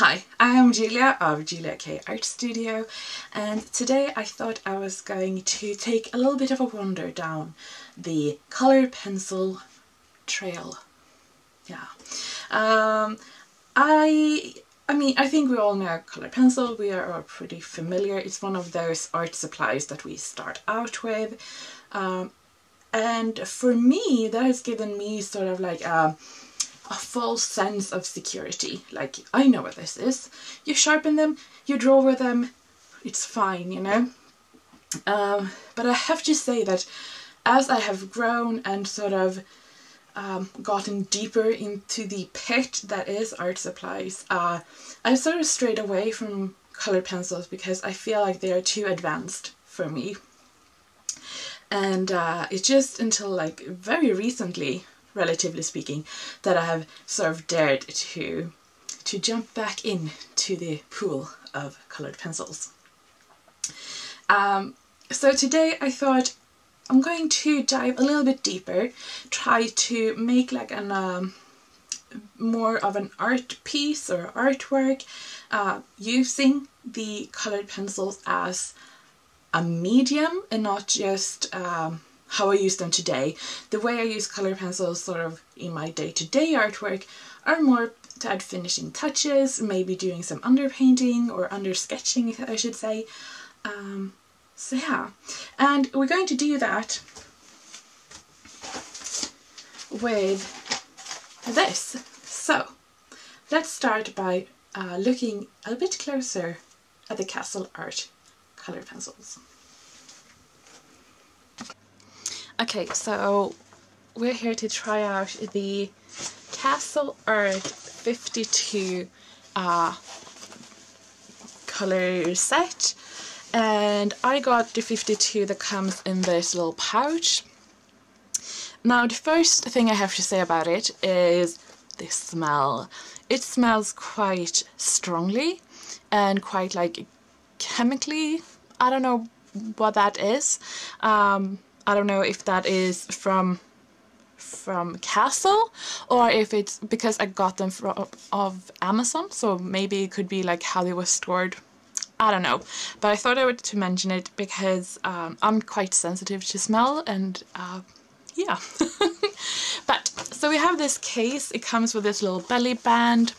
Hi, I am Julia of Julia K Art Studio and today I thought I was going to take a little bit of a wander down the colour pencil trail. Yeah. Um, I I mean, I think we all know colour pencil, we are pretty familiar. It's one of those art supplies that we start out with. Um, and for me, that has given me sort of like a a false sense of security. Like, I know what this is. You sharpen them, you draw with them, it's fine, you know? Um, but I have to say that as I have grown and sort of um, gotten deeper into the pit that is art supplies, uh, I sort of strayed away from colored pencils because I feel like they are too advanced for me. And uh, it's just until like very recently relatively speaking, that I have sort of dared to to jump back in to the pool of coloured pencils. Um, so today I thought I'm going to dive a little bit deeper, try to make like an um, more of an art piece or artwork uh, using the coloured pencils as a medium and not just um, how I use them today. The way I use colour pencils sort of in my day-to-day -day artwork are more to add finishing touches, maybe doing some underpainting or undersketching I should say. Um, so yeah, and we're going to do that with this. So let's start by uh, looking a bit closer at the Castle Art colour pencils. Okay, so we're here to try out the Castle Art 52 uh, colour set and I got the 52 that comes in this little pouch. Now the first thing I have to say about it is the smell. It smells quite strongly and quite like chemically. I don't know what that is. Um, I don't know if that is from from Castle or if it's because I got them from of Amazon. So maybe it could be like how they were stored. I don't know. But I thought I would to mention it because um, I'm quite sensitive to smell and uh, yeah. But so we have this case. It comes with this little belly band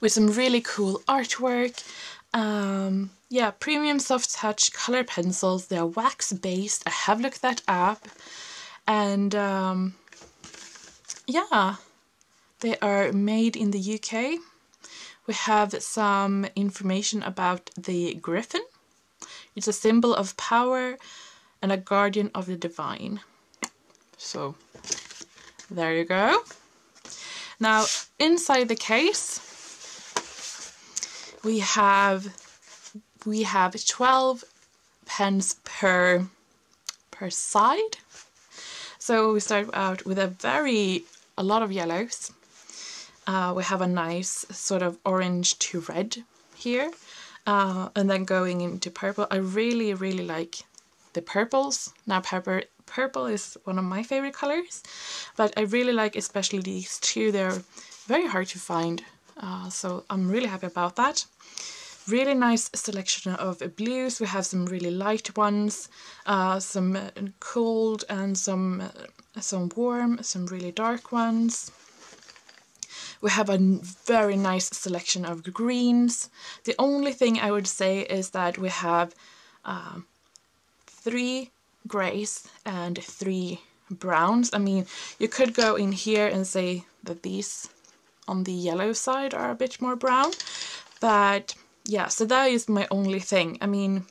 with some really cool artwork. Um, yeah, Premium Soft Touch color pencils. They're wax based. I have looked that up. And um, yeah, they are made in the UK. We have some information about the griffin. It's a symbol of power and a guardian of the divine. So there you go. Now inside the case we have we have 12 pens per per side. So we start out with a very a lot of yellows. Uh, we have a nice sort of orange to red here uh, and then going into purple. I really really like the purples. Now purple purple is one of my favorite colors but I really like especially these two. They're very hard to find uh, so I'm really happy about that really nice selection of blues. We have some really light ones, uh, some uh, cold and some uh, some warm, some really dark ones. We have a very nice selection of greens. The only thing I would say is that we have um, three greys and three browns. I mean, you could go in here and say that these on the yellow side are a bit more brown, but yeah, so that is my only thing. I mean,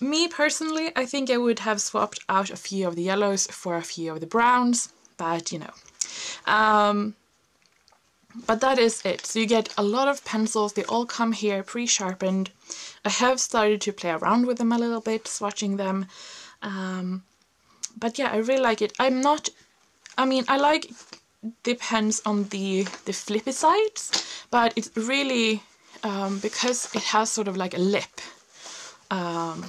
me personally, I think I would have swapped out a few of the yellows for a few of the browns, but you know. Um, but that is it. So you get a lot of pencils. They all come here pre-sharpened. I have started to play around with them a little bit, swatching them. Um, but yeah, I really like it. I'm not... I mean, I like the pens on the, the flippy sides, but it's really um, because it has sort of like a lip, um,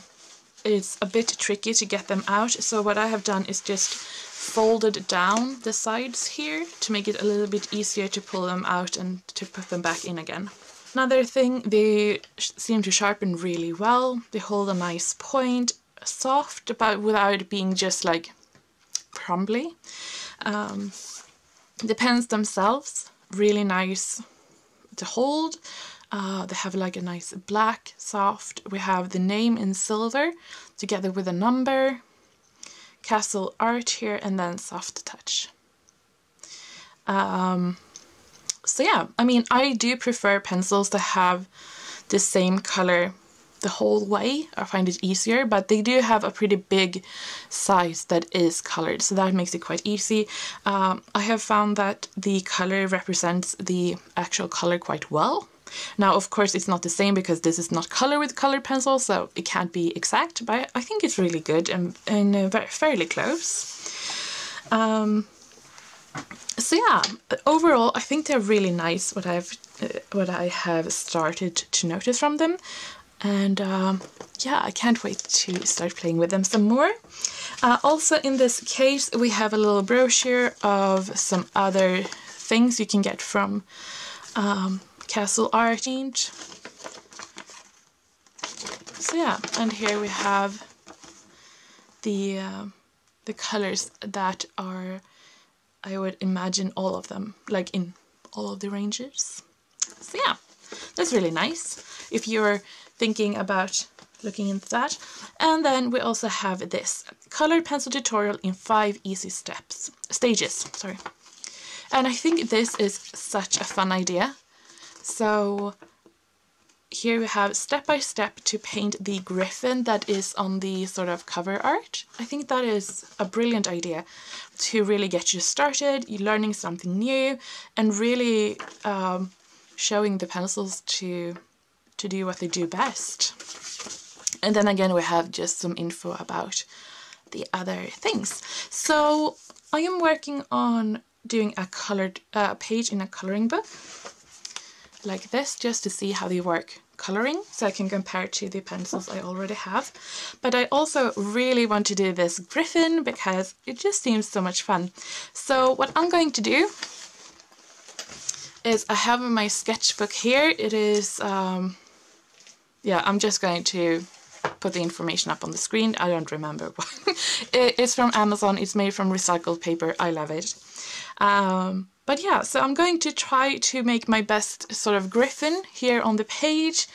it's a bit tricky to get them out. So what I have done is just folded down the sides here to make it a little bit easier to pull them out and to put them back in again. Another thing, they seem to sharpen really well. They hold a nice point, soft, but without being just like crumbly. Um, the pens themselves, really nice to hold. Uh, they have like a nice black, soft. We have the name in silver together with a number, castle art here, and then soft touch. Um, so yeah, I mean, I do prefer pencils to have the same color the whole way. I find it easier, but they do have a pretty big size that is colored, so that makes it quite easy. Um, I have found that the color represents the actual color quite well. Now, of course, it's not the same because this is not color with colored pencil, so it can't be exact, but I think it's really good and, and uh, very, fairly close. Um, so yeah, overall, I think they're really nice. What I've, uh, what I have started to notice from them, and um, yeah, I can't wait to start playing with them some more. Uh, also, in this case, we have a little brochure of some other things you can get from um, Castle Art. So yeah, and here we have the uh, the colors that are I would imagine all of them, like in all of the ranges. So yeah, that's really nice if you're thinking about looking into that. And then we also have this colored pencil tutorial in five easy steps, stages, sorry. And I think this is such a fun idea. So here we have step by step to paint the griffin that is on the sort of cover art. I think that is a brilliant idea to really get you started, you learning something new and really um, showing the pencils to, to do what they do best. And then again we have just some info about the other things. So I am working on doing a colored uh, page in a coloring book like this just to see how they work coloring so I can compare it to the pencils I already have. But I also really want to do this griffin because it just seems so much fun. So what I'm going to do is I have my sketchbook here. It is, um, yeah, I'm just going to put the information up on the screen. I don't remember. it's from Amazon. It's made from recycled paper. I love it. Um, but yeah, so I'm going to try to make my best sort of griffin here on the page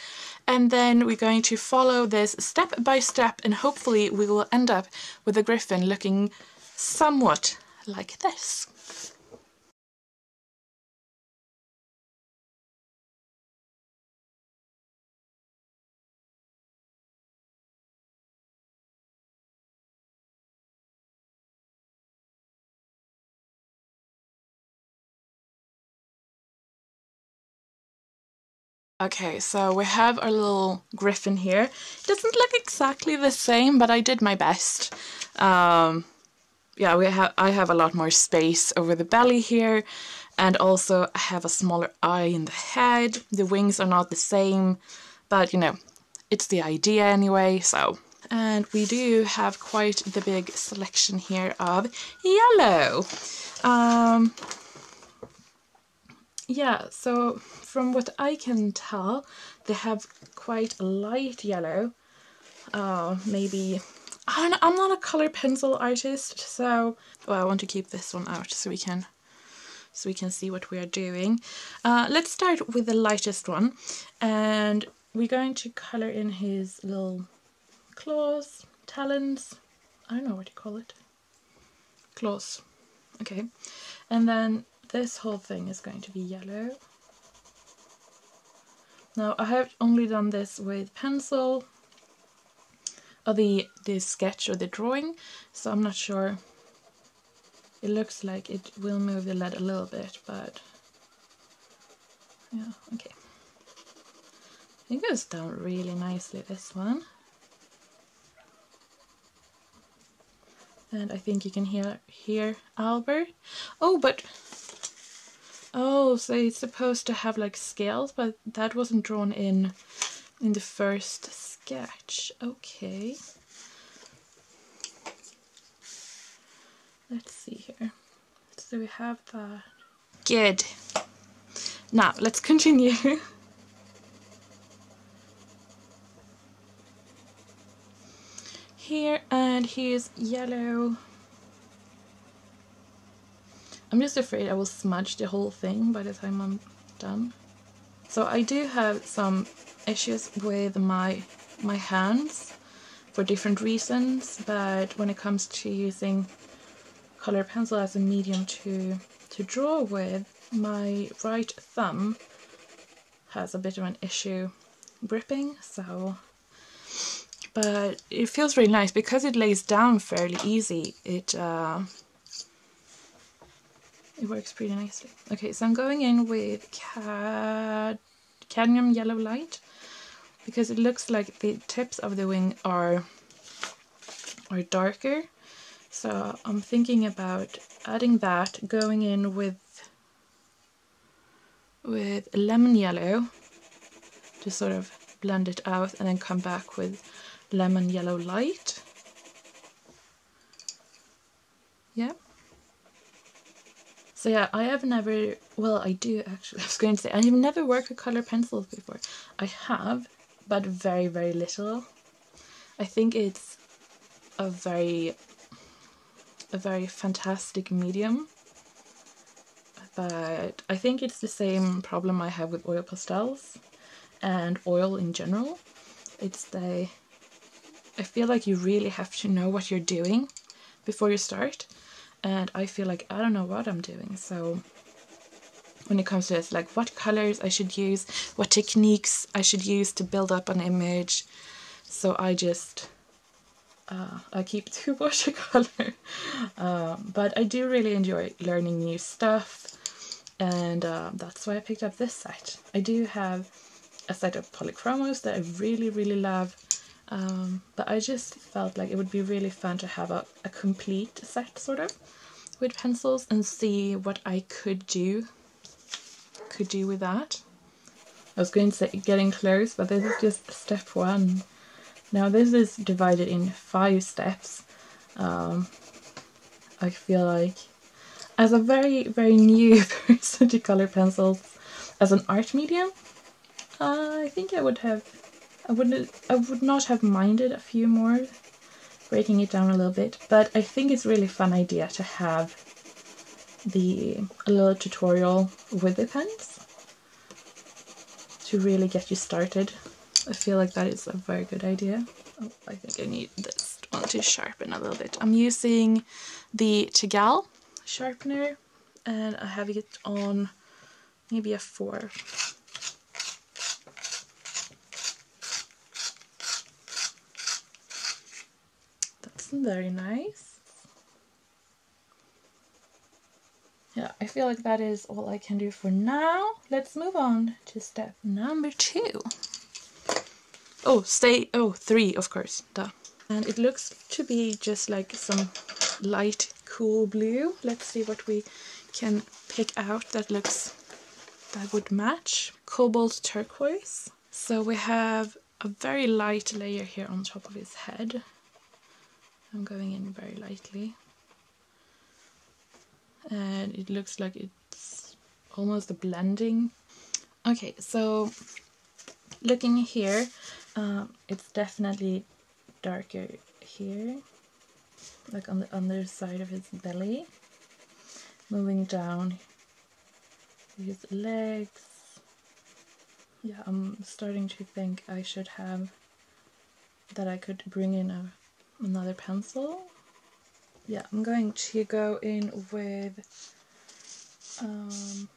and then we're going to follow this step by step and hopefully we will end up with a griffin looking somewhat like this. Okay, so we have our little griffin here. It doesn't look exactly the same, but I did my best. Um, yeah, we have I have a lot more space over the belly here, and also I have a smaller eye in the head. The wings are not the same, but you know, it's the idea anyway, so. And we do have quite the big selection here of yellow. Um, yeah, so from what I can tell, they have quite a light yellow. Uh, maybe, I'm not a color pencil artist, so, well, I want to keep this one out so we can so we can see what we are doing. Uh, let's start with the lightest one and we're going to color in his little claws, talons, I don't know what you call it, claws, okay, and then this whole thing is going to be yellow. Now I have only done this with pencil or the, the sketch or the drawing, so I'm not sure. It looks like it will move the lead a little bit, but yeah, okay. It goes down really nicely, this one. And I think you can hear, hear Albert. Oh, but Oh, so it's supposed to have like scales, but that wasn't drawn in in the first sketch. Okay. let's see here. So we have that. Good. Now let's continue. here and here's yellow. I'm just afraid I will smudge the whole thing by the time I'm done. So I do have some issues with my my hands for different reasons, but when it comes to using color pencil as a medium to to draw with, my right thumb has a bit of an issue gripping, so but it feels really nice because it lays down fairly easy. It uh, it works pretty nicely. Okay, so I'm going in with cad cadmium yellow light because it looks like the tips of the wing are are darker. So I'm thinking about adding that, going in with with lemon yellow to sort of blend it out and then come back with lemon yellow light. Yeah. So yeah, I have never, well I do actually, I was going to say, I have never worked with colour pencils before. I have, but very, very little. I think it's a very, a very fantastic medium. But I think it's the same problem I have with oil pastels and oil in general. It's the I feel like you really have to know what you're doing before you start and I feel like I don't know what I'm doing. So when it comes to this like what colors I should use what techniques I should use to build up an image. So I just uh, I keep to watercolor um, but I do really enjoy learning new stuff. And uh, that's why I picked up this set. I do have a set of polychromos that I really really love um, but I just felt like it would be really fun to have a, a complete set sort of with pencils and see what I could do could do with that. I was going to say getting close, but this is just step one. Now this is divided in five steps. Um, I feel like as a very, very new person to color pencils as an art medium, uh, I think I would have I wouldn't I would not have minded a few more breaking it down a little bit but I think it's really fun idea to have the a little tutorial with the pens to really get you started. I feel like that is a very good idea. Oh, I think I need this one to sharpen a little bit. I'm using the Tegel sharpener and I have it on maybe a 4 very nice. Yeah, I feel like that is all I can do for now. Let's move on to step number two. Oh, stay, oh, three, of course, duh. And it looks to be just like some light, cool blue. Let's see what we can pick out that looks, that would match. Cobalt turquoise. So we have a very light layer here on top of his head. I'm going in very lightly. And it looks like it's almost a blending. Okay so looking here um, it's definitely darker here like on the underside of his belly. Moving down his legs. Yeah I'm starting to think I should have that I could bring in a another pencil. Yeah, I'm going to go in with um,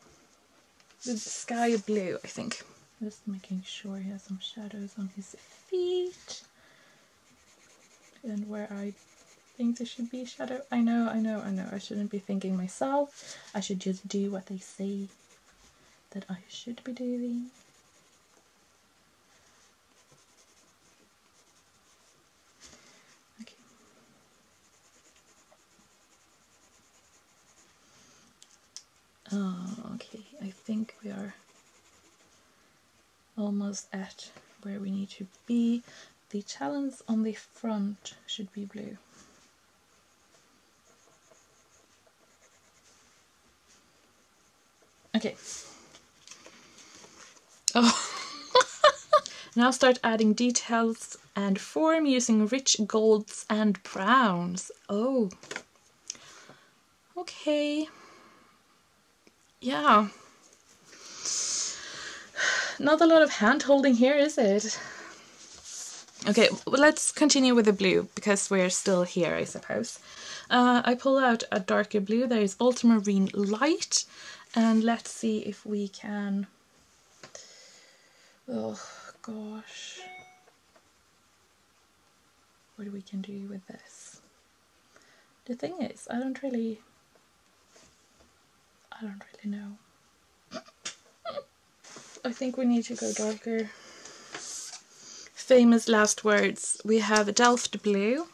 the sky blue, I think. Just making sure he has some shadows on his feet. And where I think there should be shadow. I know, I know, I know. I shouldn't be thinking myself. I should just do what they say that I should be doing. Oh, okay, I think we are almost at where we need to be. The talons on the front should be blue. Okay. Oh. now start adding details and form using rich golds and browns. Oh. Okay. Yeah. Not a lot of hand holding here, is it? Okay, well, let's continue with the blue because we're still here, I suppose. Uh, I pull out a darker blue. There is ultramarine light, and let's see if we can. Oh gosh, what do we can do with this? The thing is, I don't really. I don't really know. I think we need to go darker famous last words. We have Delft Blue.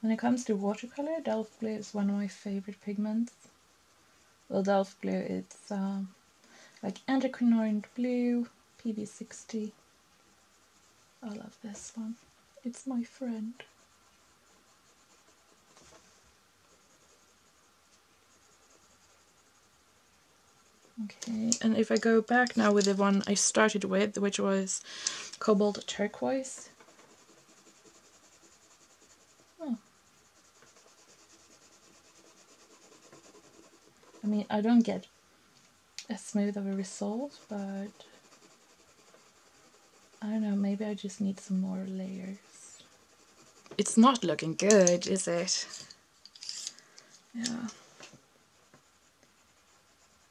When it comes to watercolor, Delft Blue is one of my favorite pigments. Well, Delft Blue, it's um, like Anthraquinone Blue, PB60. I love this one. It's my friend. Okay, and if I go back now with the one I started with, which was Cobalt Turquoise. Oh. I mean, I don't get as smooth of a result, but I don't know, maybe I just need some more layers. It's not looking good, is it? Yeah.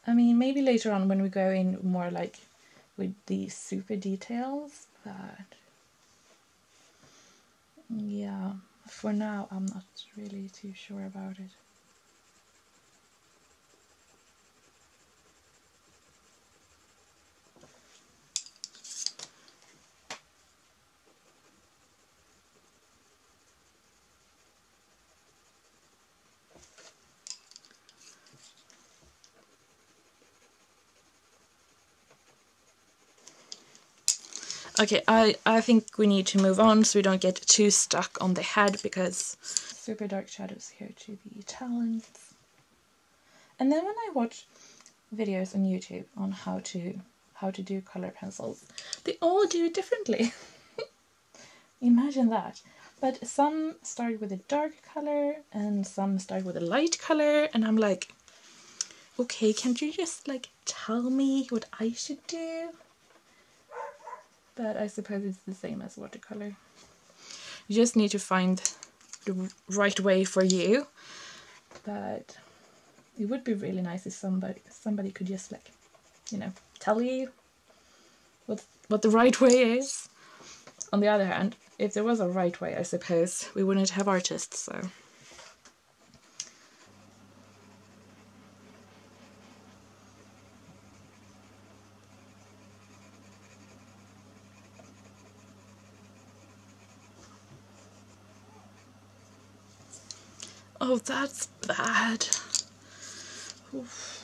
I mean, maybe later on when we go in more like with the super details, but yeah, for now I'm not really too sure about it. Okay, I, I think we need to move on so we don't get too stuck on the head because super dark shadows here to the talons. And then when I watch videos on YouTube on how to how to do color pencils, they all do it differently. Imagine that. But some start with a dark color and some start with a light color and I'm like, okay, can't you just like tell me what I should do? But I suppose it's the same as watercolor. You just need to find the right way for you, but it would be really nice if somebody somebody could just like, you know, tell you what what the right way is. On the other hand, if there was a right way, I suppose we wouldn't have artists, so. Oh, that's bad. Oof.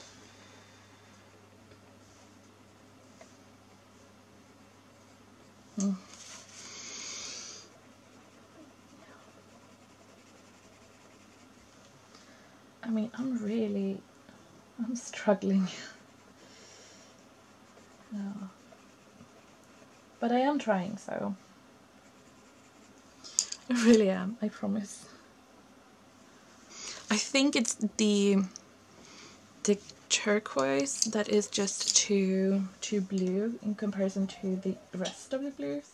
I mean, I'm really, I'm struggling. no. But I am trying, so. I really am, I promise. I think it's the the turquoise that is just too too blue in comparison to the rest of the blues.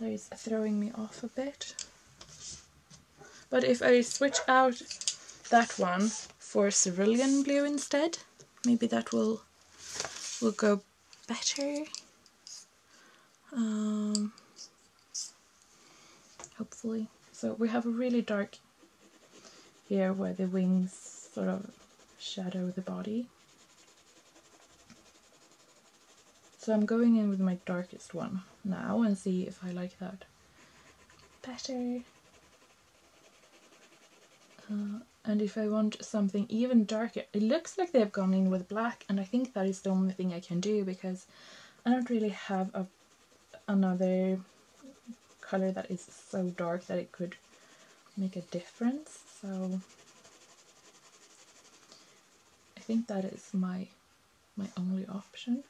That is throwing me off a bit. But if I switch out that one for cerulean blue instead, maybe that will will go better. Um, hopefully. So we have a really dark here where the wings sort of shadow the body. So I'm going in with my darkest one now and see if I like that better. Uh, and if I want something even darker, it looks like they've gone in with black and I think that is the only thing I can do because I don't really have a another color that is so dark that it could make a difference. So I think that is my my only option.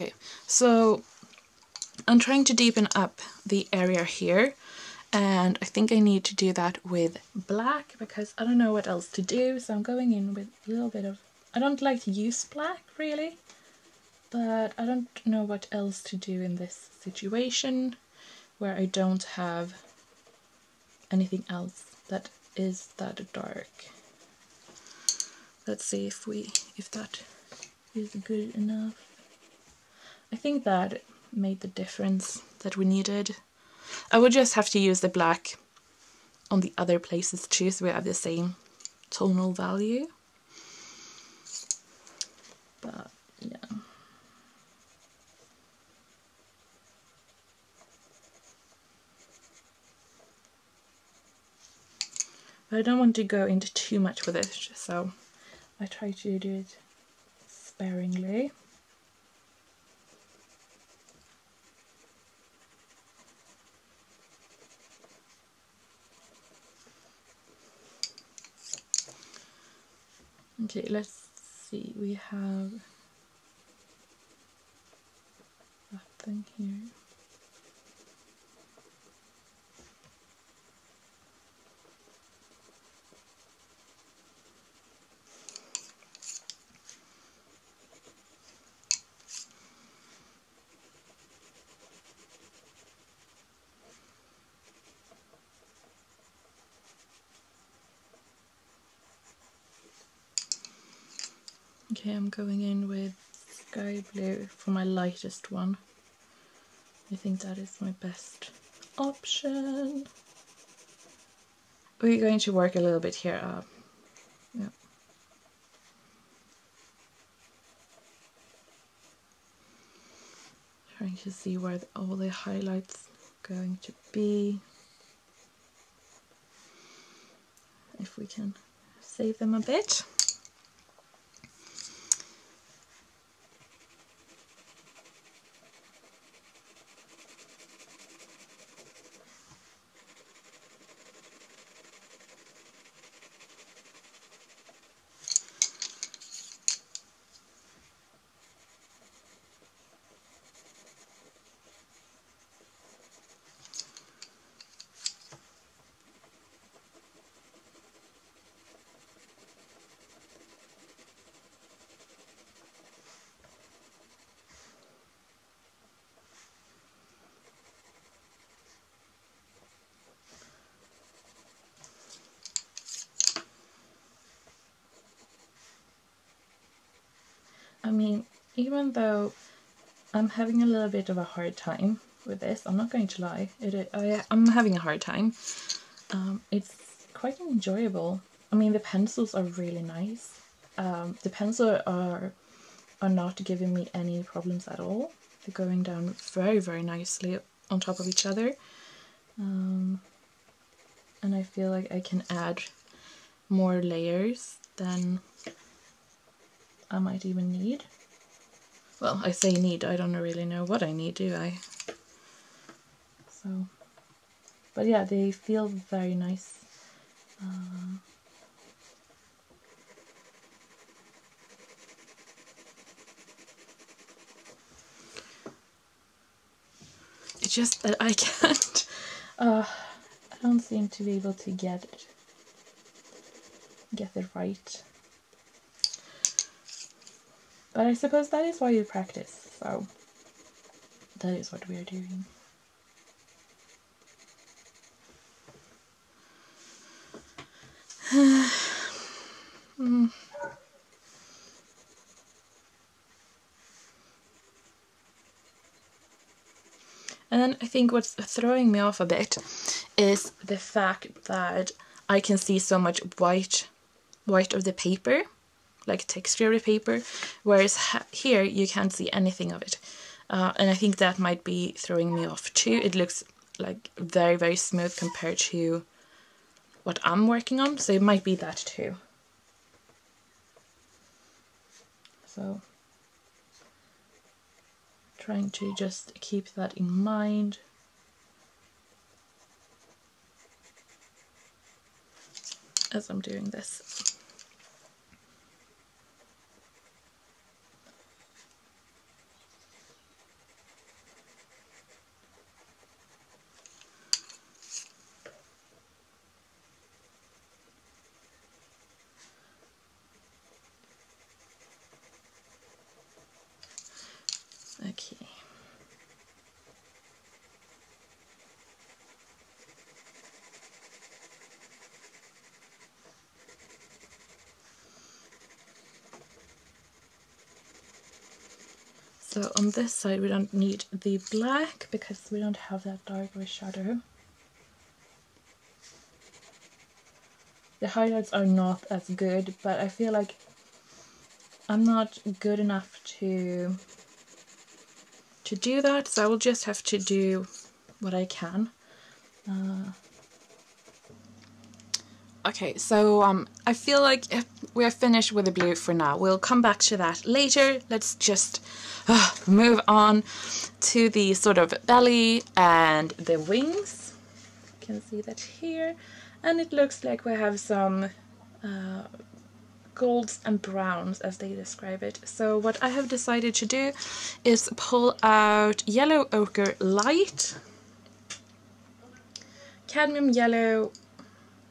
Okay, so I'm trying to deepen up the area here and I think I need to do that with black because I don't know what else to do. So I'm going in with a little bit of I don't like to use black really but I don't know what else to do in this situation where I don't have anything else that is that dark. Let's see if we if that is good enough. I think that made the difference that we needed. I would just have to use the black on the other places too so we have the same tonal value. But yeah. But I don't want to go into too much with it, so I try to do it sparingly. Okay, let's see. We have that thing here. Okay, I'm going in with sky blue for my lightest one. I think that is my best option. We're going to work a little bit here up. Yeah. Trying to see where the, all the highlights going to be. If we can save them a bit. I mean, even though I'm having a little bit of a hard time with this, I'm not going to lie, it, I, I'm having a hard time. Um, it's quite enjoyable. I mean, the pencils are really nice. Um, the pencils are, are not giving me any problems at all. They're going down very, very nicely on top of each other. Um, and I feel like I can add more layers than I might even need. Well, I say need, I don't really know what I need, do I? So, but yeah, they feel very nice. Uh, it's just that I can't, uh, I don't seem to be able to get it, get it right. But I suppose that is why you practice, so that is what we are doing. And then I think what's throwing me off a bit is the fact that I can see so much white white of the paper like texture paper, whereas here you can't see anything of it. Uh, and I think that might be throwing me off too. It looks like very, very smooth compared to what I'm working on, so it might be that too. So trying to just keep that in mind. as I'm doing this. So on this side we don't need the black because we don't have that dark of a shadow. The highlights are not as good, but I feel like I'm not good enough to to do that, so I will just have to do what I can. Uh, okay, so um, I feel like we're finished with the blue for now. We'll come back to that later. Let's just uh, move on to the sort of belly and the wings. You can see that here. And it looks like we have some uh, golds and browns as they describe it. So what I have decided to do is pull out yellow ochre light, cadmium yellow,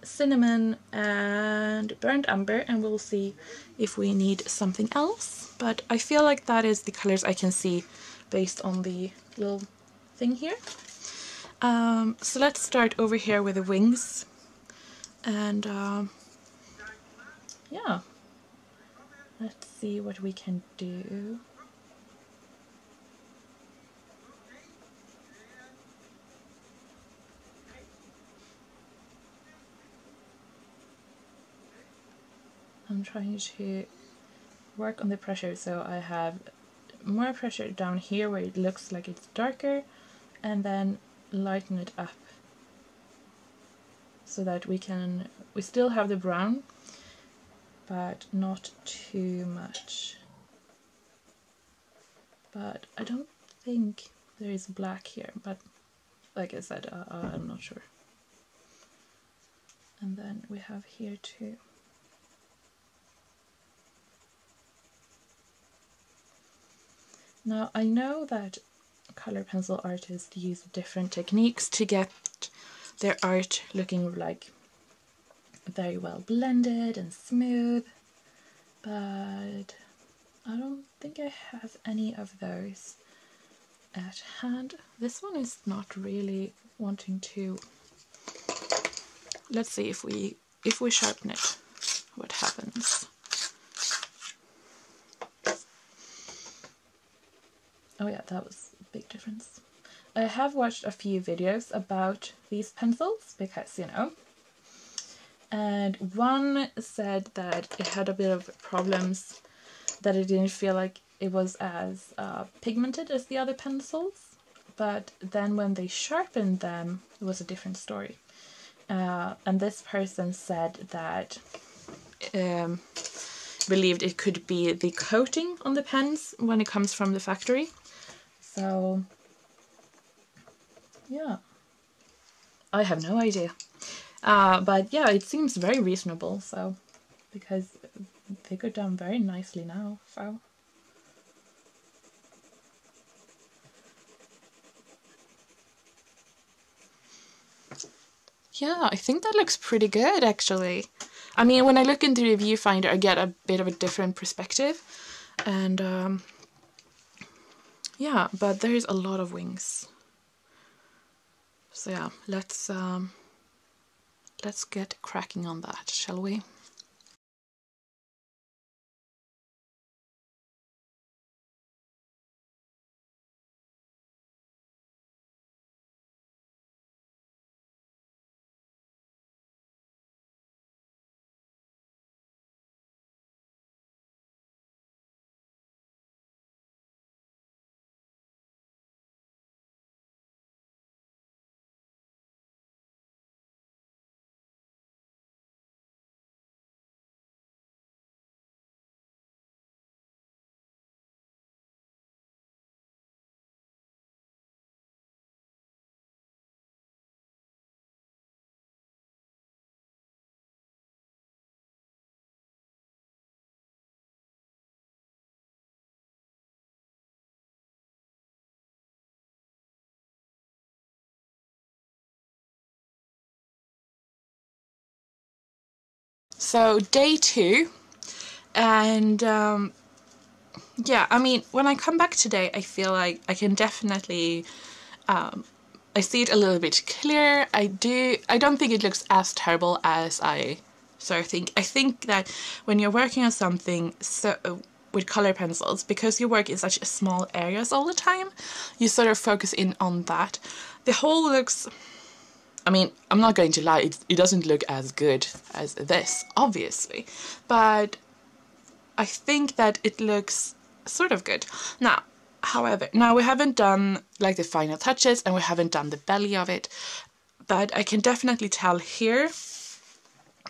cinnamon and burnt umber and we'll see if we need something else. But I feel like that is the colors I can see based on the little thing here. Um, so let's start over here with the wings. And um, yeah. Let's see what we can do I'm trying to work on the pressure so I have more pressure down here where it looks like it's darker and then lighten it up so that we can we still have the brown but not too much. But I don't think there is black here but like I said uh, I'm not sure. And then we have here too Now I know that color pencil artists use different techniques to get their art looking like very well blended and smooth, but I don't think I have any of those at hand. This one is not really wanting to. Let's see if we if we sharpen it, what happens. Oh yeah, that was a big difference. I have watched a few videos about these pencils because, you know, and one said that it had a bit of problems that it didn't feel like it was as uh, pigmented as the other pencils but then when they sharpened them it was a different story uh, and this person said that um, believed it could be the coating on the pens when it comes from the factory so, yeah. I have no idea. Uh, but yeah, it seems very reasonable, so, because they go down very nicely now, so. Yeah, I think that looks pretty good actually. I mean, when I look into the viewfinder, I get a bit of a different perspective. And um, yeah, but there is a lot of wings. So yeah, let's um, let's get cracking on that, shall we? So day two and um, yeah I mean when I come back today I feel like I can definitely um, I see it a little bit clearer I do I don't think it looks as terrible as I so I think. I think that when you're working on something so with color pencils because you work in such small areas all the time you sort of focus in on that. The whole looks I mean, I'm not going to lie, it, it doesn't look as good as this, obviously, but I think that it looks sort of good. Now, however, now we haven't done like the final touches and we haven't done the belly of it, but I can definitely tell here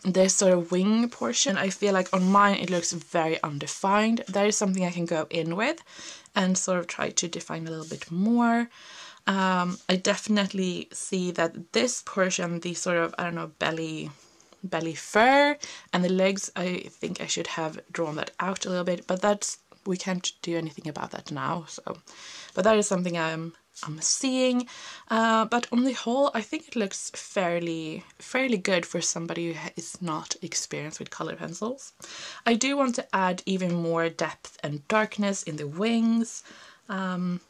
this sort of wing portion, I feel like on mine it looks very undefined. That is something I can go in with and sort of try to define a little bit more. Um, I definitely see that this portion, the sort of, I don't know, belly belly fur and the legs, I think I should have drawn that out a little bit, but that's, we can't do anything about that now, so, but that is something I'm, I'm seeing, uh, but on the whole, I think it looks fairly, fairly good for somebody who is not experienced with color pencils. I do want to add even more depth and darkness in the wings, um,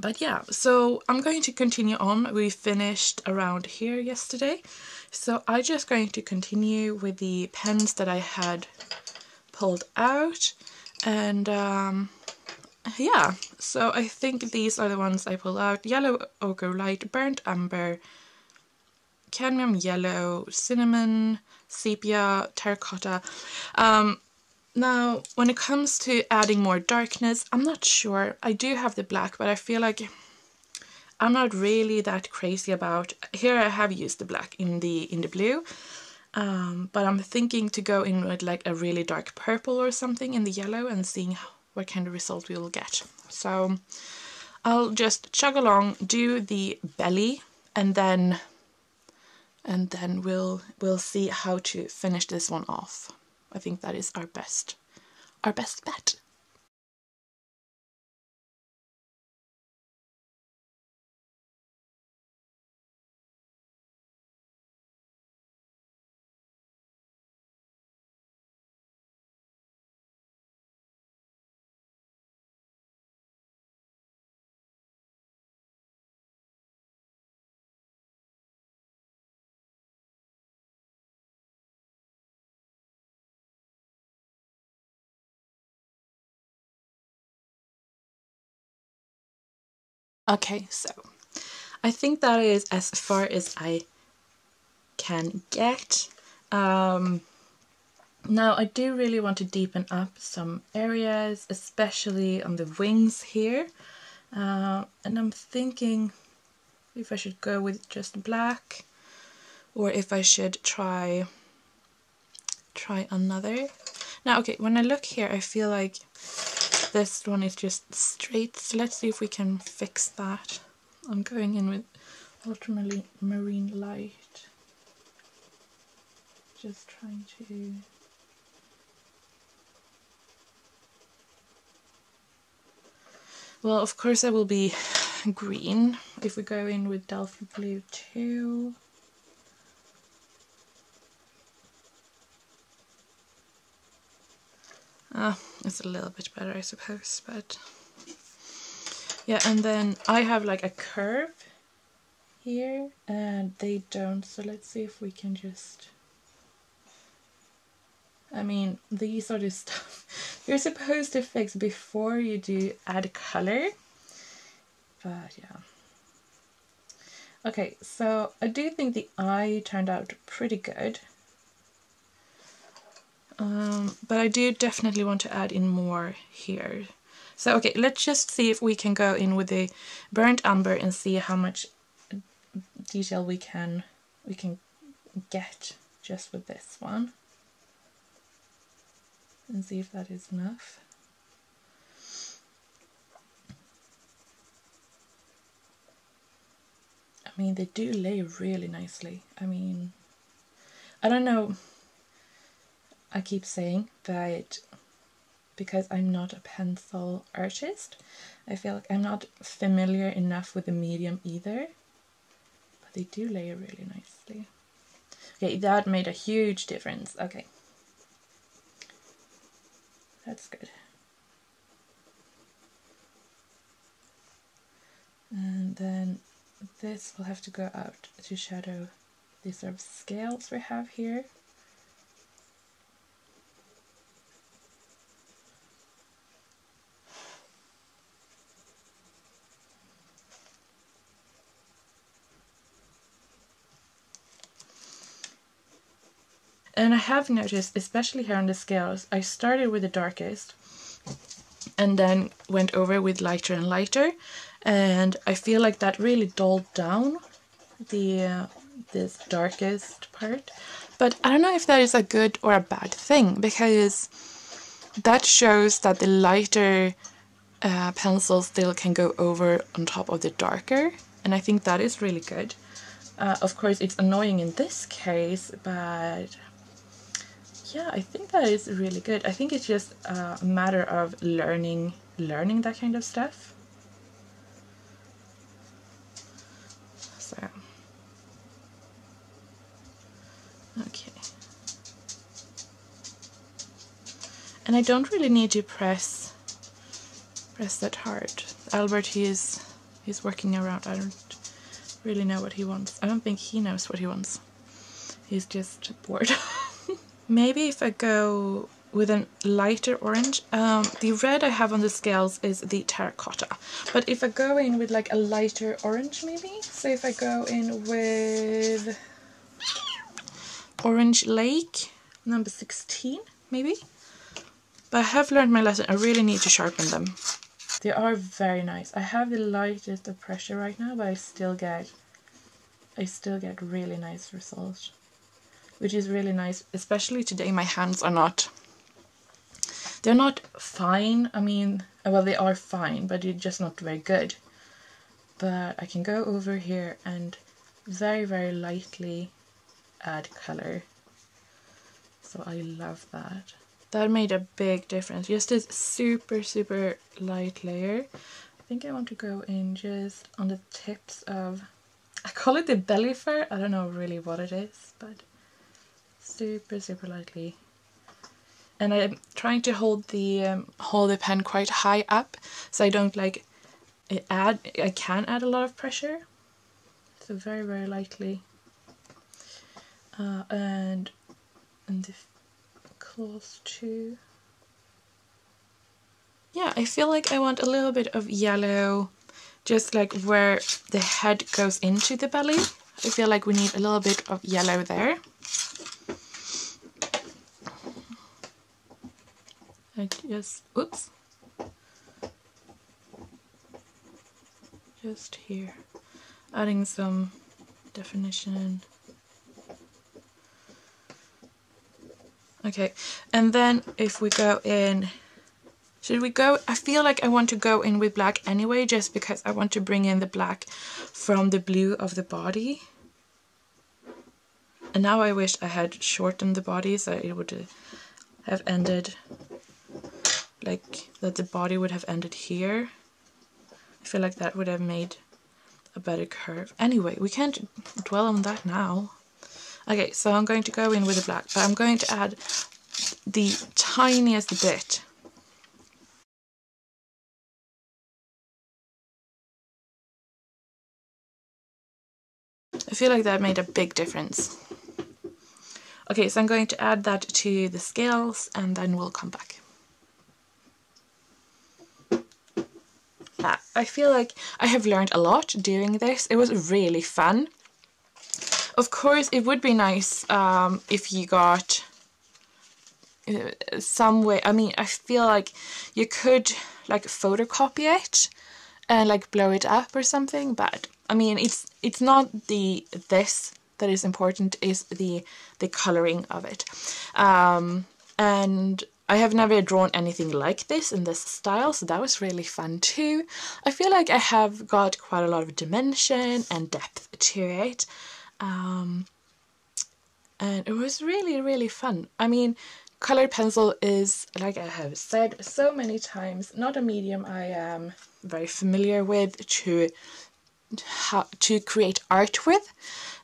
but yeah, so I'm going to continue on. We finished around here yesterday. So I'm just going to continue with the pens that I had pulled out. And um, yeah, so I think these are the ones I pulled out. Yellow ochre light, burnt umber, cadmium yellow, cinnamon, sepia, terracotta. Um, now, when it comes to adding more darkness, I'm not sure. I do have the black, but I feel like I'm not really that crazy about... Here I have used the black in the in the blue, um, but I'm thinking to go in with like a really dark purple or something in the yellow and seeing what kind of result we will get. So I'll just chug along, do the belly, and then and then we'll we'll see how to finish this one off. I think that is our best, our best bet. Okay, so I think that is as far as I can get. Um, now I do really want to deepen up some areas, especially on the wings here. Uh, and I'm thinking if I should go with just black or if I should try try another. Now okay, when I look here I feel like this one is just straight. So let's see if we can fix that. I'm going in with ultramarine light. Just trying to Well, of course I will be green if we go in with Delft Blue too. Uh, it's a little bit better, I suppose, but yeah, and then I have like a curve here and they don't, so let's see if we can just I mean, these are the stuff you're supposed to fix before you do add color. But yeah. Okay, so I do think the eye turned out pretty good. Um, but I do definitely want to add in more here. So okay, let's just see if we can go in with the burnt umber and see how much detail we can we can get just with this one. And see if that is enough. I mean, they do lay really nicely. I mean, I don't know I keep saying that because I'm not a pencil artist, I feel like I'm not familiar enough with the medium either. But they do layer really nicely. Okay, that made a huge difference. Okay. That's good. And then this will have to go out to shadow these sort of scales we have here. And I have noticed, especially here on the scales, I started with the darkest and then went over with lighter and lighter. And I feel like that really dulled down the uh, this darkest part. But I don't know if that is a good or a bad thing because that shows that the lighter uh, pencil still can go over on top of the darker. And I think that is really good. Uh, of course, it's annoying in this case, but yeah, I think that is really good. I think it's just a matter of learning learning that kind of stuff. So okay. And I don't really need to press press that hard. Albert he is he's working around. I don't really know what he wants. I don't think he knows what he wants. He's just bored. Maybe if I go with a lighter orange, um, the red I have on the scales is the terracotta. But if I go in with like a lighter orange maybe, so if I go in with Orange Lake, number 16 maybe. But I have learned my lesson, I really need to sharpen them. They are very nice. I have the lightest of pressure right now, but I still get I still get really nice results which is really nice. Especially today my hands are not, they're not fine. I mean, well they are fine, but they're just not very good. But I can go over here and very, very lightly add color. So I love that. That made a big difference. Just this super, super light layer. I think I want to go in just on the tips of, I call it the belly fur. I don't know really what it is, but super super lightly and I'm trying to hold the um, hold the pen quite high up so I don't like add I can add a lot of pressure. So very very lightly uh, and and the close too yeah I feel like I want a little bit of yellow just like where the head goes into the belly. I feel like we need a little bit of yellow there I just, oops, just here, adding some definition. Okay, and then if we go in, should we go, I feel like I want to go in with black anyway, just because I want to bring in the black from the blue of the body. And now I wish I had shortened the body so it would have ended like that the body would have ended here. I feel like that would have made a better curve. Anyway, we can't dwell on that now. Okay, so I'm going to go in with the black, but I'm going to add the tiniest bit. I feel like that made a big difference. Okay, so I'm going to add that to the scales and then we'll come back. I feel like I have learned a lot doing this. It was really fun. Of course, it would be nice um, if you got uh, some way. I mean, I feel like you could like photocopy it and like blow it up or something. But I mean, it's it's not the this that is important. Is the the coloring of it. Um, and I have never drawn anything like this in this style, so that was really fun too. I feel like I have got quite a lot of dimension and depth to it. Um, and it was really, really fun. I mean, colored pencil is, like I have said so many times, not a medium I am very familiar with to how to create art with.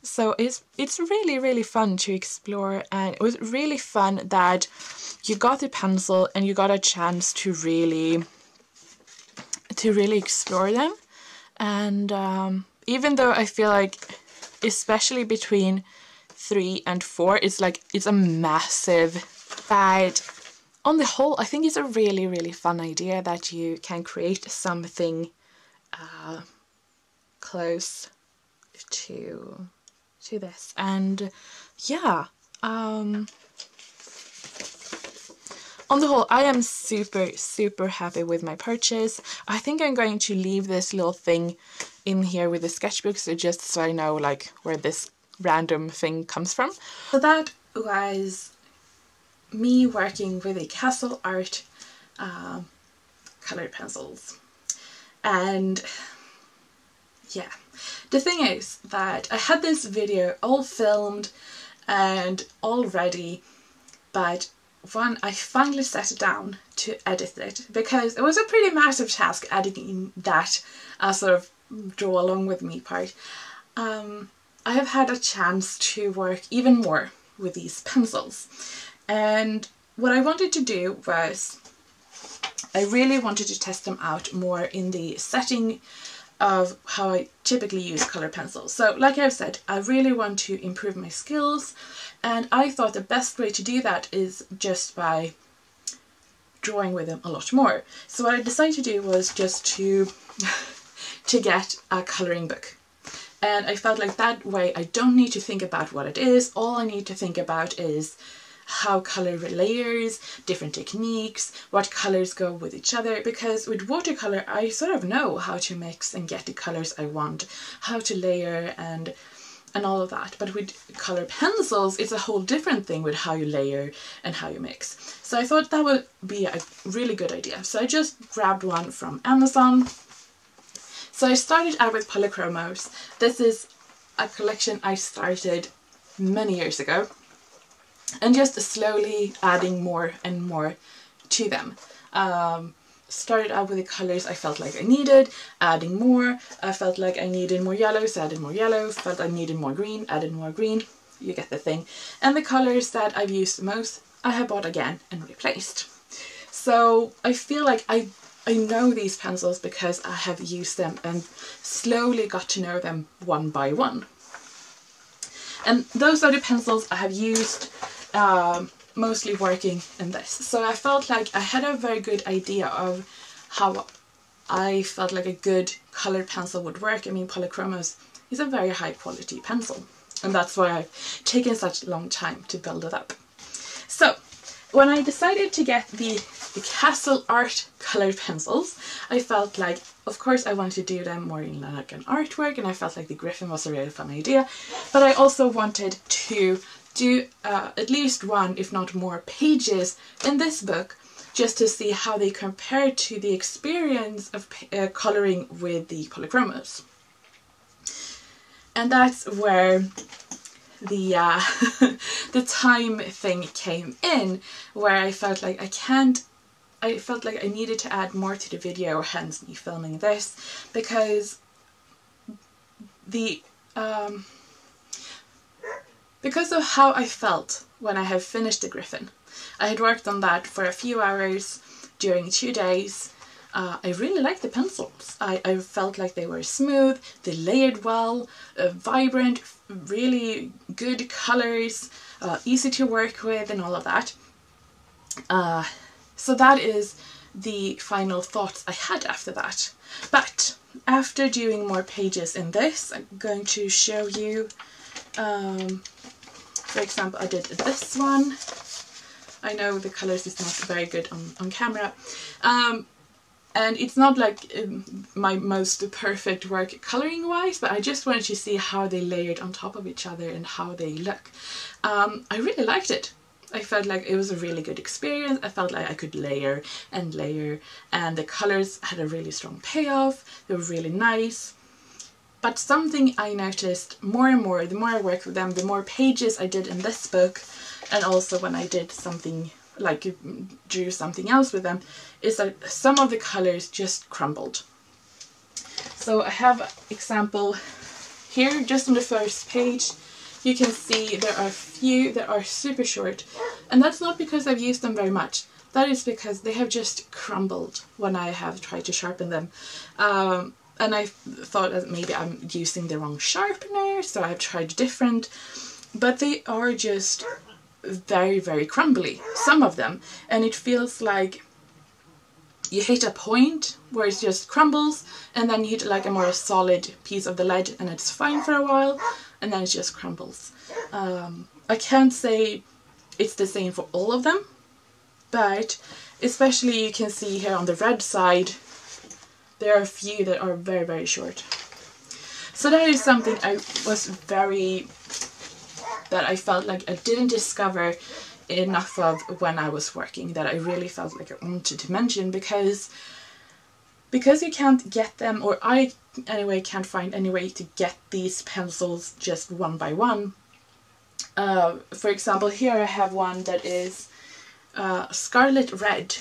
So it's it's really really fun to explore and it was really fun that you got the pencil and you got a chance to really to really explore them and um, even though I feel like especially between three and four it's like it's a massive but on the whole I think it's a really really fun idea that you can create something uh, close to to this and yeah um on the whole, I am super, super happy with my purchase. I think I'm going to leave this little thing in here with the sketchbook, so just so I know like where this random thing comes from. So that was me working with the Castle Art uh, coloured pencils. And yeah, the thing is that I had this video all filmed and all ready, but when I finally sat it down to edit it, because it was a pretty massive task editing that uh, sort of draw along with me part, um, I have had a chance to work even more with these pencils. And what I wanted to do was, I really wanted to test them out more in the setting of how I typically use colour pencils. So like I've said, I really want to improve my skills and I thought the best way to do that is just by drawing with them a lot more. So what I decided to do was just to, to get a colouring book. And I felt like that way I don't need to think about what it is, all I need to think about is how colour layers, different techniques, what colours go with each other because with watercolour I sort of know how to mix and get the colours I want, how to layer and and all of that. But with color pencils, it's a whole different thing with how you layer and how you mix. So I thought that would be a really good idea. So I just grabbed one from Amazon. So I started out with Polychromos. This is a collection I started many years ago and just slowly adding more and more to them. Um, started out with the colours I felt like I needed, adding more. I felt like I needed more yellow, so added more yellow. Felt I needed more green, added more green. You get the thing. And the colours that I've used the most, I have bought again and replaced. So I feel like I I know these pencils because I have used them and slowly got to know them one by one. And those are the pencils I have used um, mostly working in this. So I felt like I had a very good idea of how I felt like a good colored pencil would work. I mean, Polychromos is a very high quality pencil and that's why I've taken such a long time to build it up. So when I decided to get the, the Castle Art colored pencils, I felt like, of course I wanted to do them more in like an artwork and I felt like the Griffin was a really fun idea, but I also wanted to do uh, at least one, if not more, pages in this book just to see how they compare to the experience of uh, colouring with the polychromos. And that's where the uh, the time thing came in, where I felt like I can't I felt like I needed to add more to the video, hence me filming this, because the um, because of how I felt when I had finished the Griffin. I had worked on that for a few hours during two days. Uh, I really liked the pencils. I, I felt like they were smooth, they layered well, uh, vibrant, really good colours, uh, easy to work with and all of that. Uh, so that is the final thoughts I had after that. But after doing more pages in this, I'm going to show you um, for example, I did this one. I know the colours is not very good on, on camera. Um, and it's not like um, my most perfect work colouring wise, but I just wanted to see how they layered on top of each other and how they look. Um, I really liked it. I felt like it was a really good experience. I felt like I could layer and layer and the colours had a really strong payoff. They were really nice. But something I noticed more and more, the more I worked with them, the more pages I did in this book, and also when I did something like drew something else with them, is that some of the colours just crumbled. So I have example here just on the first page you can see there are a few that are super short and that's not because I've used them very much that is because they have just crumbled when I have tried to sharpen them um, and I thought that maybe I'm using the wrong sharpener so I've tried different but they are just very very crumbly some of them and it feels like you hit a point where it just crumbles and then you hit like a more solid piece of the lead and it's fine for a while and then it just crumbles. Um, I can't say it's the same for all of them but especially you can see here on the red side there are a few that are very very short. So that is something I was very that I felt like I didn't discover enough of when I was working that I really felt like I wanted to mention because because you can't get them or I anyway can't find any way to get these pencils just one by one. Uh, for example here I have one that is uh, scarlet red.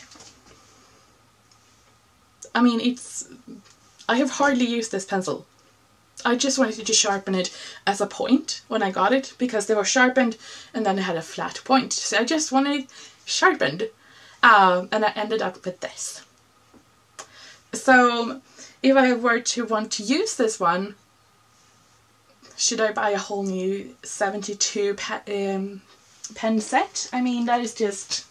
I mean it's I have hardly used this pencil I just wanted to sharpen it as a point when I got it because they were sharpened and then it had a flat point. So I just wanted sharpened um, and I ended up with this. So if I were to want to use this one, should I buy a whole new 72 pe um, pen set? I mean that is just,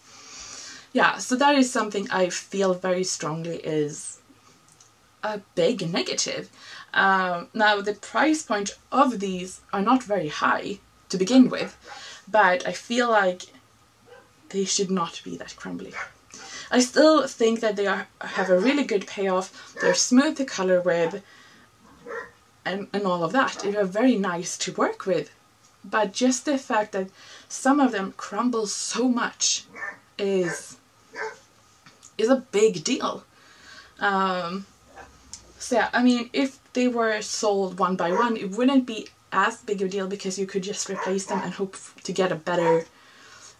yeah, so that is something I feel very strongly is a big negative. Um, now the price point of these are not very high to begin with, but I feel like they should not be that crumbly. I still think that they are have a really good payoff. They're smooth to color with and, and all of that. They are very nice to work with. But just the fact that some of them crumble so much is is a big deal. Um, so yeah, I mean, if they were sold one by one, it wouldn't be as big a deal because you could just replace them and hope to get a better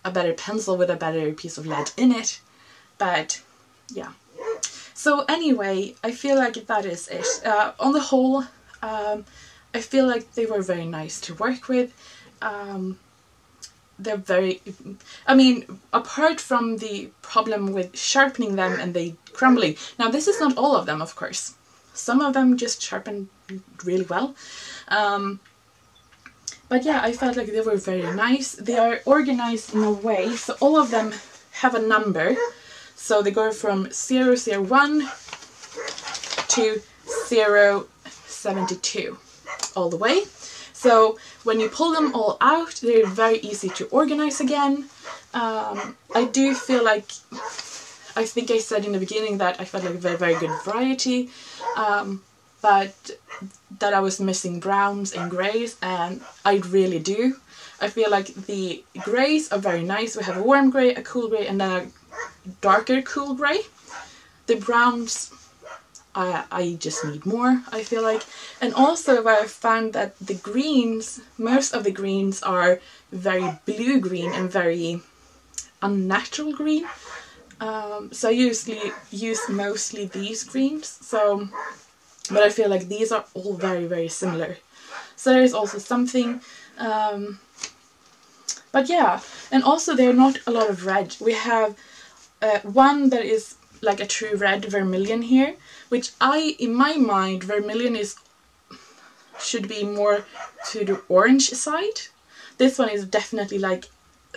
a better pencil with a better piece of lead in it. But yeah. So anyway, I feel like that is it. Uh, on the whole, um, I feel like they were very nice to work with. Um, they're very, I mean, apart from the problem with sharpening them and they crumbling. Now this is not all of them, of course. Some of them just sharpened really well. Um, but yeah, I felt like they were very nice. They are organized in a way, so all of them have a number. So they go from 001 to 072 all the way. So when you pull them all out, they're very easy to organize again. Um, I do feel like I think I said in the beginning that I felt like a very, very good variety, um, but that I was missing browns and greys, and I really do. I feel like the greys are very nice. We have a warm grey, a cool grey, and then a darker cool grey. The browns, I, I just need more, I feel like. And also where I found that the greens, most of the greens are very blue-green and very unnatural green. Um, so I usually use mostly these greens, so, but I feel like these are all very, very similar. So there is also something, um, but yeah, and also there are not a lot of red. We have uh, one that is like a true red vermilion here, which I, in my mind, vermilion is should be more to the orange side. This one is definitely like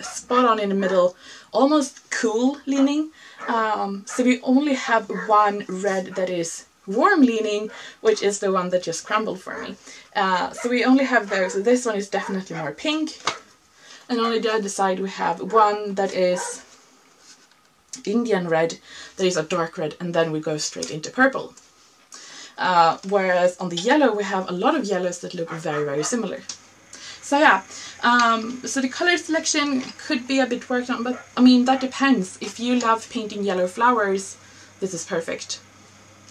spot on in the middle, almost cool leaning. Um, so we only have one red that is warm leaning, which is the one that just crumbled for me. Uh, so we only have those. This one is definitely more pink. And on the other side we have one that is Indian red, that is a dark red, and then we go straight into purple. Uh, whereas on the yellow we have a lot of yellows that look very, very similar. So yeah, um, so the color selection could be a bit worked on, but I mean, that depends. If you love painting yellow flowers, this is perfect.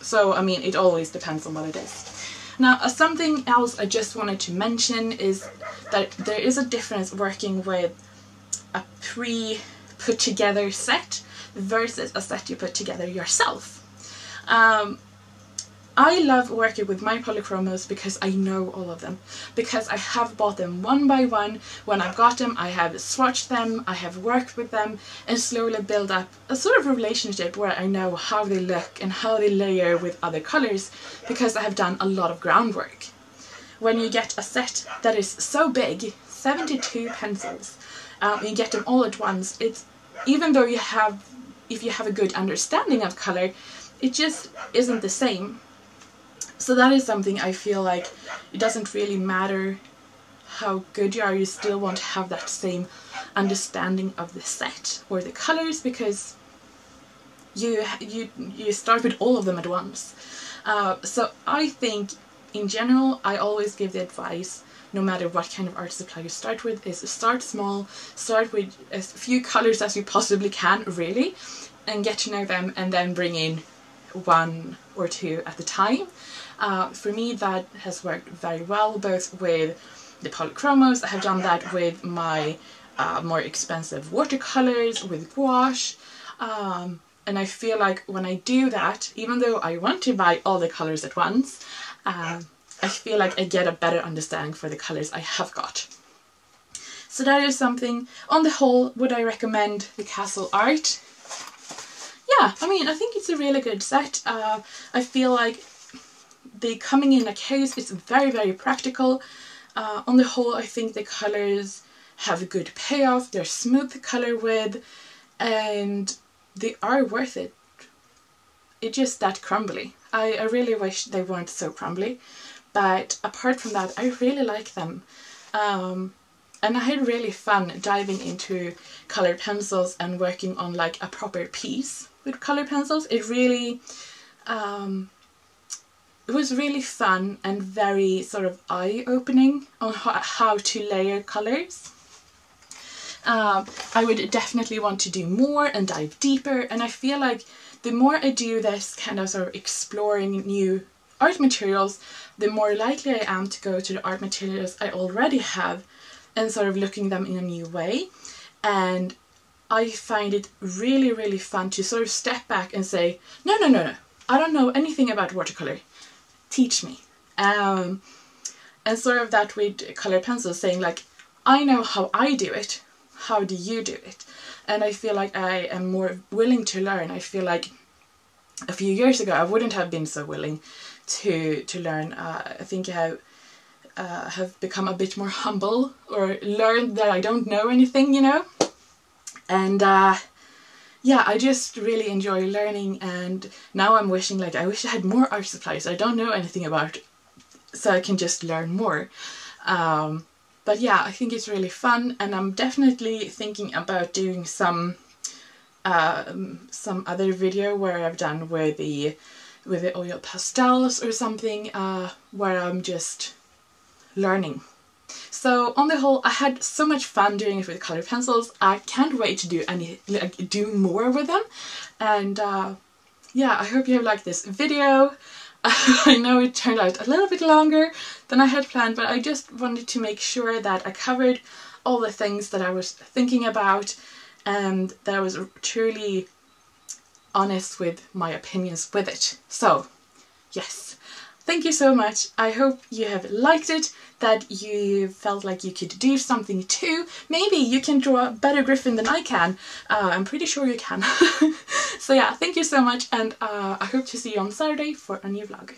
So, I mean, it always depends on what it is. Now, uh, something else I just wanted to mention is that there is a difference working with a pre-put together set versus a set you put together yourself. Um, I love working with my polychromos because I know all of them. Because I have bought them one by one. When I've got them, I have swatched them, I have worked with them and slowly build up a sort of relationship where I know how they look and how they layer with other colours because I have done a lot of groundwork. When you get a set that is so big, 72 pencils, um, you get them all at once, it's even though you have, if you have a good understanding of colour, it just isn't the same so that is something I feel like it doesn't really matter how good you are, you still want to have that same understanding of the set or the colours because you you you start with all of them at once. Uh, so I think in general I always give the advice no matter what kind of art supply you start with is start small, start with as few colours as you possibly can really and get to know them and then bring in one or two at a time. Uh, for me that has worked very well both with the polychromos, I have done that with my uh, more expensive watercolors, with gouache um, and I feel like when I do that, even though I want to buy all the colours at once, uh, I feel like I get a better understanding for the colours I have got. So that is something, on the whole, would I recommend the Castle Art? Yeah, I mean, I think it's a really good set. Uh, I feel like the coming in a case is very, very practical. Uh, on the whole, I think the colours have a good payoff, they're smooth to color with, and they are worth it. It's just that crumbly. I, I really wish they weren't so crumbly, but apart from that, I really like them. Um, and I had really fun diving into colored pencils and working on like a proper piece with colored pencils. It really um, it was really fun and very sort of eye-opening on how to layer colours. Um, I would definitely want to do more and dive deeper and I feel like the more I do this kind of sort of exploring new art materials, the more likely I am to go to the art materials I already have and sort of looking them in a new way. And I find it really, really fun to sort of step back and say, no, no, no, no, I don't know anything about watercolour teach me. Um, and sort of that with color pencils saying like, I know how I do it, how do you do it? And I feel like I am more willing to learn. I feel like a few years ago I wouldn't have been so willing to to learn. Uh, I think I have, uh, have become a bit more humble or learned that I don't know anything, you know? And uh, yeah, I just really enjoy learning and now I'm wishing like I wish I had more art supplies I don't know anything about so I can just learn more. Um, but yeah, I think it's really fun and I'm definitely thinking about doing some um, some other video where I've done where the with the oil pastels or something uh, where I'm just learning so on the whole, I had so much fun doing it with colored pencils. I can't wait to do any like, do more with them. And uh, yeah, I hope you liked this video. I know it turned out a little bit longer than I had planned, but I just wanted to make sure that I covered all the things that I was thinking about and that I was truly honest with my opinions with it. So, yes. Thank you so much. I hope you have liked it, that you felt like you could do something too. Maybe you can draw a better griffin than I can. Uh, I'm pretty sure you can. so yeah, thank you so much and uh, I hope to see you on Saturday for a new vlog.